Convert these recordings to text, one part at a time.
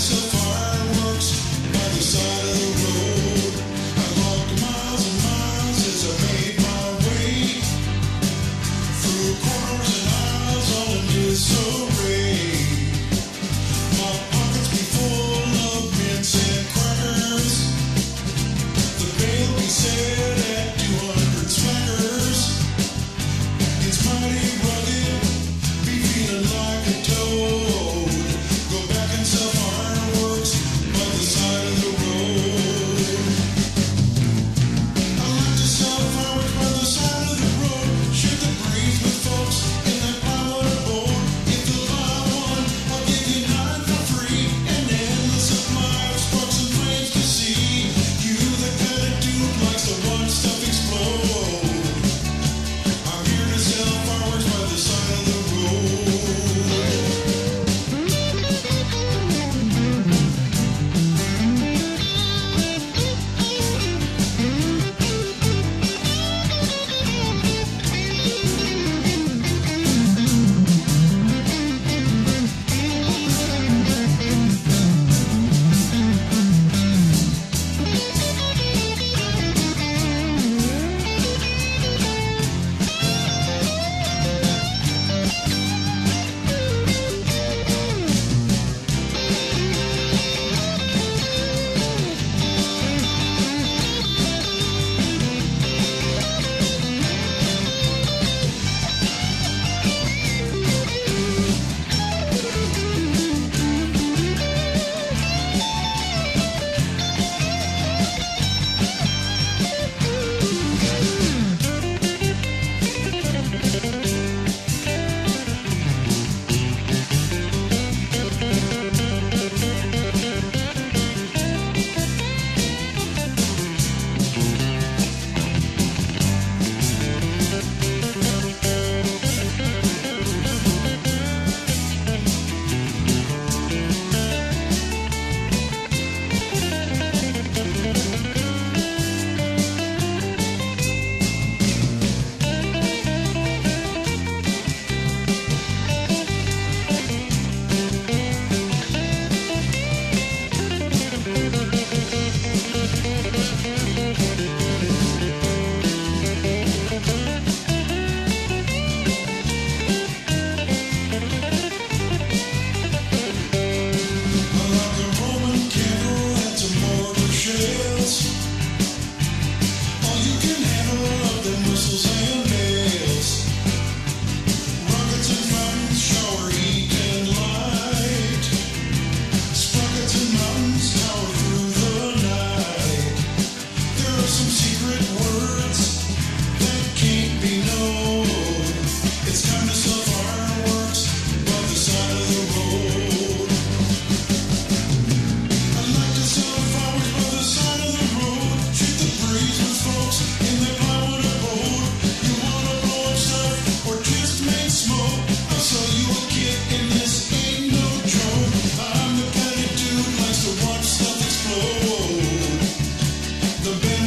so far.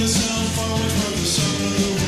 myself, far would from the sun.